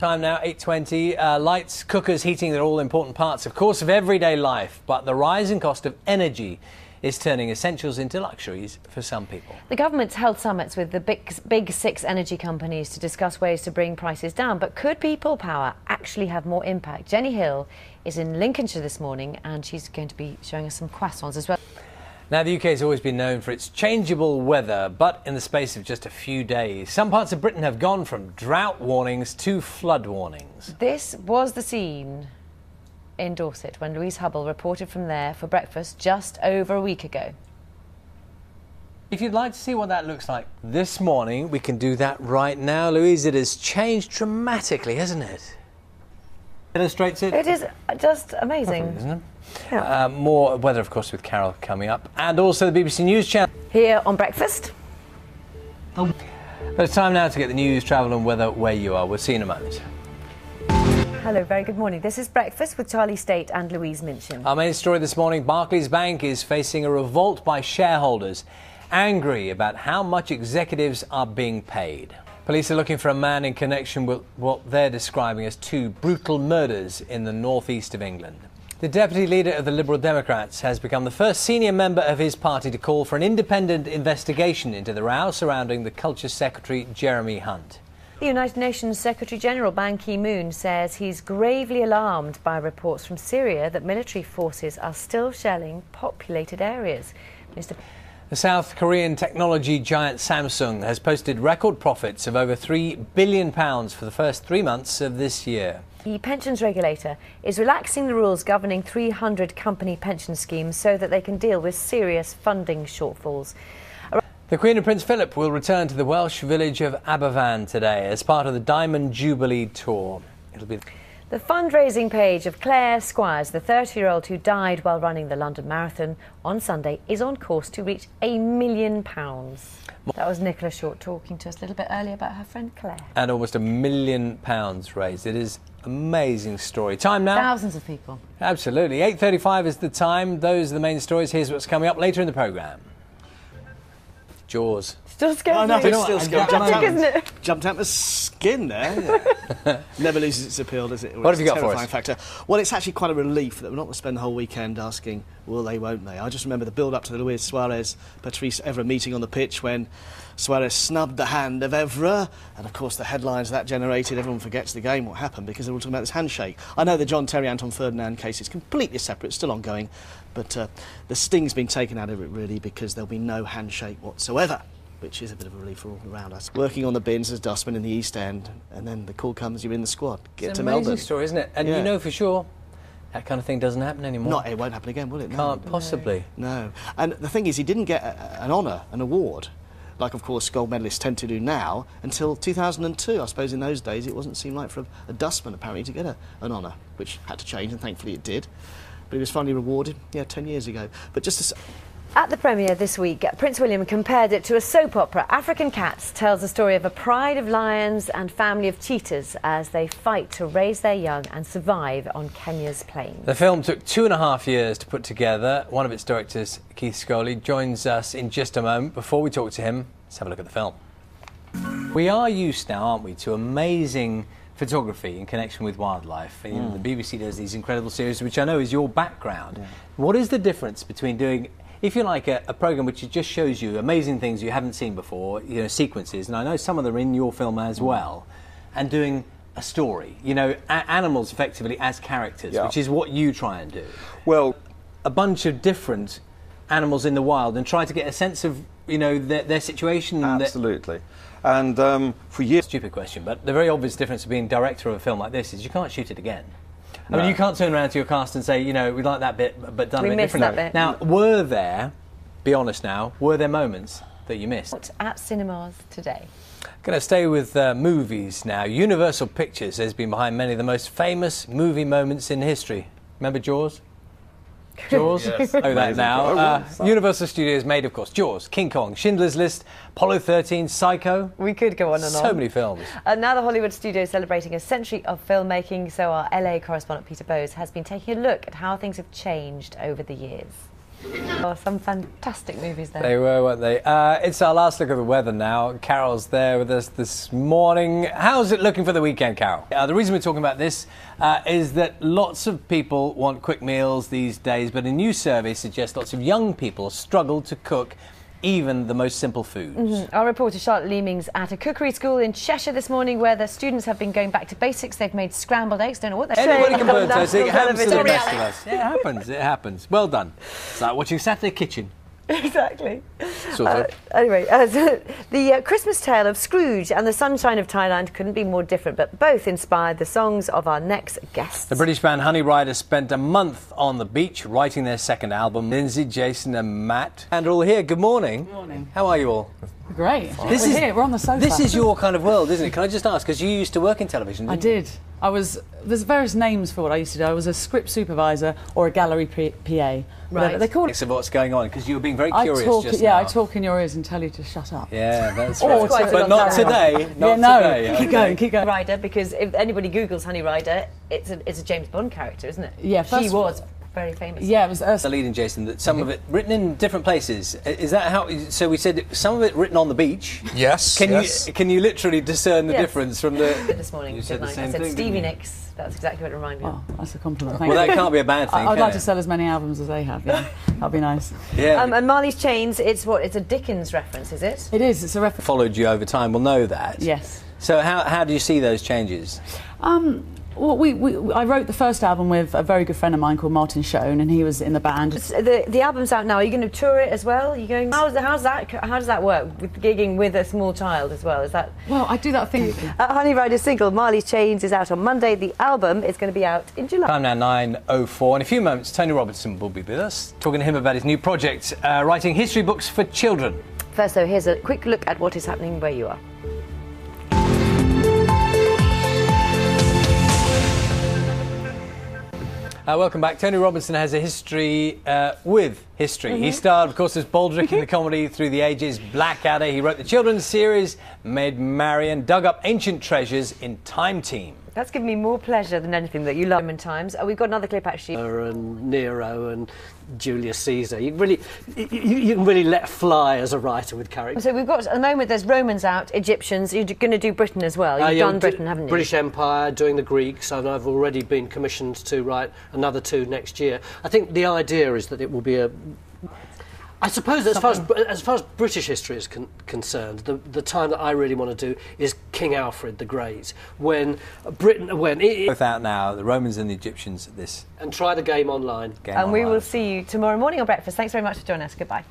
Time now, 8.20. Uh, lights, cookers, heating, they're all important parts, of course, of everyday life. But the rising cost of energy is turning essentials into luxuries for some people. The government's held summits with the big, big six energy companies to discuss ways to bring prices down. But could people power actually have more impact? Jenny Hill is in Lincolnshire this morning and she's going to be showing us some croissants as well. Now, the UK has always been known for its changeable weather, but in the space of just a few days, some parts of Britain have gone from drought warnings to flood warnings. This was the scene in Dorset when Louise Hubball reported from there for breakfast just over a week ago. If you'd like to see what that looks like this morning, we can do that right now. Louise, it has changed dramatically, hasn't it? Illustrates it. It is just amazing. Isn't it? Yeah. Uh, more weather, of course, with Carol coming up, and also the BBC News channel. Here on breakfast. Oh. But it's time now to get the news, travel, and weather where you are. We'll see you in a moment. Hello, very good morning. This is Breakfast with Charlie Stayt and Louise Minchin. Our main story this morning Barclays Bank is facing a revolt by shareholders, angry about how much executives are being paid. Police are looking for a man in connection with what they're describing as two brutal murders in the northeast of England. The deputy leader of the Liberal Democrats has become the first senior member of his party to call for an independent investigation into the row surrounding the Culture Secretary Jeremy Hunt. The United Nations Secretary General Ban Ki moon says he's gravely alarmed by reports from Syria that military forces are still shelling populated areas. Mr. The South Korean technology giant Samsung has posted record profits of over £3 billion for the first three months of this year. The pensions regulator is relaxing the rules governing 300 company pension schemes so that they can deal with serious funding shortfalls. The Queen and Prince Philip will return to the Welsh village of Aberfan today as part of the Diamond Jubilee tour. It'll be the fundraising page of Claire Squires, the 30 year old who died while running the London Marathon on Sunday, is on course to reach a million pounds. That was Nicola Short talking to us a little bit earlier about her friend Claire. And almost a million pounds raised. It is amazing story. Time now. Thousands of people. Absolutely. 8:35 is the time. Those are the main stories. Here's what's coming up later in the programme. Jaws. Still scared. Oh, no, it's still scared. Jumped, out, isn't it? jumped out my skin there. Never loses its appeal, does it? What have you got for us? Factor. Well, it's actually quite a relief that we're not going to spend the whole weekend asking, will they, won't they? I just remember the build up to the Luis Suarez Patrice Evra meeting on the pitch when Suarez snubbed the hand of Evra, and of course the headlines that generated, everyone forgets the game, what happened, because they're all talking about this handshake. I know the John Terry Anton Ferdinand case is completely separate, still ongoing, but uh, the sting's been taken out of it really because there'll be no handshake whatsoever which is a bit of a relief for all around us. Working on the bins as dustman in the East End, and then the call comes, you're in the squad. Get it's to an Melbourne. amazing story, isn't it? And yeah. you know for sure that kind of thing doesn't happen anymore. Not, it won't happen again, will it? Can't possibly. No. And the thing is, he didn't get a, an honour, an award, like of course gold medalists tend to do now, until 2002. I suppose in those days it wasn't seem like for a, a dustman apparently to get a, an honour, which had to change, and thankfully it did. But he was finally rewarded, yeah, 10 years ago. But just to, at the premiere this week, Prince William compared it to a soap opera. African Cats tells the story of a pride of lions and family of cheetahs as they fight to raise their young and survive on Kenya's plains. The film took two and a half years to put together. One of its directors, Keith Scholey, joins us in just a moment. Before we talk to him, let's have a look at the film. We are used now, aren't we, to amazing photography in connection with wildlife. Mm. The BBC does these incredible series, which I know is your background. Yeah. What is the difference between doing if you like a, a, program which just shows you amazing things you haven't seen before, you know, sequences, and I know some of them are in your film as well, and doing a story, you know, a- animals effectively as characters, yeah. which is what you try and do. Well, a bunch of different animals in the wild and try to get a sense of, you know, their, their situation. Absolutely. And um, for years. Stupid question, but the very obvious difference of being director of a film like this is you can't shoot it again. I mean, you can't turn around to your cast and say, you know, we like that bit, but done we a bit differently. That bit. Now, were there, be honest now, were there moments that you missed? What at cinemas today? Going to stay with uh, movies now. Universal Pictures has been behind many of the most famous movie moments in history. Remember Jaws? Jaws. yes. Oh, that now. Uh, Universal Studios made, of course, Jaws, King Kong, Schindler's List, Apollo 13, Psycho. We could go on and so on. So many films. Uh, now the Hollywood studio is celebrating a century of filmmaking, so our LA correspondent Peter Bowes has been taking a look at how things have changed over the years. Oh, some fantastic movies there. They were, weren't they? Uh, it's our last look at the weather now. Carol's there with us this morning. How's it looking for the weekend, Carol? Uh, the reason we're talking about this uh, is that lots of people want quick meals these days, but a new survey suggests lots of young people struggle to cook even the most simple foods. Mm-hmm. Our reporter Charlotte Leeming's at a cookery school in Cheshire this morning where the students have been going back to basics. They've made scrambled eggs. Don't know what they're Anybody saying. can burn toast. It happens to the best of us. Yeah, it happens. It happens. Well done. It's like watching Saturday Kitchen. exactly. Sort Uh, anyway, uh, so the uh, Christmas tale of Scrooge and the Sunshine of Thailand couldn't be more different, but both inspired the songs of our next guests. The British band Honey Rider spent a month on the beach writing their second album. Lindsay, Jason, and Matt. And all here. Good morning. Good morning. How are you all? Great. This we're is- here. We're on the sofa. This is your kind of world, isn't it? Can I just ask? Because you used to work in television. I didn't you? did. I was. There's various names for what I used to do. I was a script supervisor or a gallery P- PA. whatever. Right. They call it. Of what's going on because you were being very I curious talk. just yeah, now. I talk in your ears and tell you to shut up. Yeah, that's right. it's quite but not of today. Not yeah, no. today. Keep okay. going. Keep going. Rider, because if anybody Googles Honey Rider, it's a, it's a James Bond character, isn't it? Yeah, She first- was very famous. Yeah, it was. Uh, The leading Jason that some of it written in different places. Is that how? So we said some of it written on the beach. Yes. Can yes. you can you literally discern the Yes. difference from the? This morning, You said the I? same I said thing, Stevie didn't you? Nicks. That's exactly what it reminded me of. oh, that's a compliment. Thank Well, you. that can't be a bad thing. I, I'd can like it? to sell as many albums as they have. Yeah, that'd be nice. Yeah. Um, and Marley's Chains, it's what? It's a Dickens reference, is it? It is. It's a reference. followed you over time We'll know that. Yes. So how how do you see those changes? Um, well, we, we, I wrote the first album with a very good friend of mine called Martin Schoen, and he was in the band. The, the album's out now. Are you going to tour it as well? Are you going? How's, how's that? How does that work with gigging with a small child as well? Is that? Well, I do that thing. Uh, Honey Rider's single Marley's Chains is out on Monday. The album is going to be out in July. Time now 9.04. In a few moments, Tony Robertson will be with us, talking to him about his new project, uh, writing history books for children. First, though, here's a quick look at what is happening where you are. Uh, welcome back. Tony Robinson has a history uh, with history. He starred, of course, as Baldric in the comedy Through the Ages, Blackadder. He wrote the children's series, Maid Marian, dug up ancient treasures in Time Team. That's given me more pleasure than anything that you love Roman times. Uh, we've got another clip actually. and Nero and Julius Caesar. You really, you, you can really let fly as a writer with characters. So we've got at the moment there's Romans out, Egyptians. You're going to do Britain as well. You've Uh, yeah, done Britain, haven't you? British Empire, doing the Greeks, and I've already been commissioned to write another two next year. I think the idea is that it will be a. I suppose as far as, as far as British history is con- concerned, the, the time that I really want to do is King Alfred the Great, when Britain, when it, Both out now, the Romans and the Egyptians at this and try the game online. game. And we will see you tomorrow morning on breakfast. Thanks very much for joining us. Goodbye.